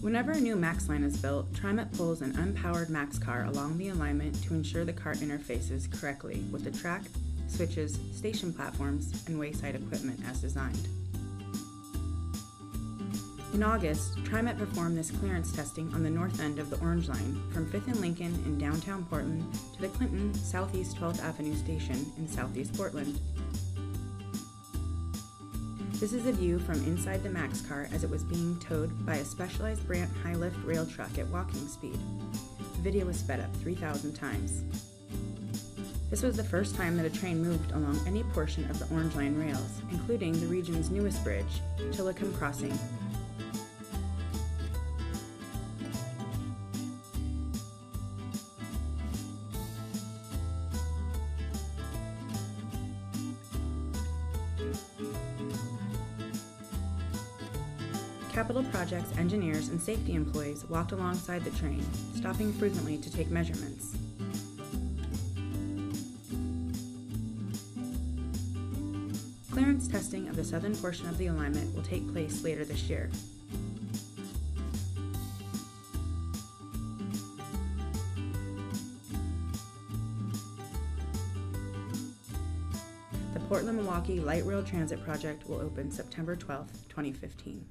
Whenever a new MAX line is built, TriMet pulls an unpowered MAX car along the alignment to ensure the car interfaces correctly with the track, switches, station platforms, and wayside equipment as designed. In August, TriMet performed this clearance testing on the north end of the Orange Line from 5th and Lincoln in downtown Portland to the Clinton Southeast 12th Avenue station in Southeast Portland. This is a view from inside the Max car as it was being towed by a specialized Brandt high lift rail truck at walking speed. The video was sped up 3,000 times. This was the first time that a train moved along any portion of the Orange Line rails, including the region's newest bridge, Tilikum Crossing, Capital Projects engineers and safety employees walked alongside the train, stopping frequently to take measurements. Clearance testing of the southern portion of the alignment will take place later this year. The Portland Milwaukie Light Rail Transit Project will open September 12, 2015.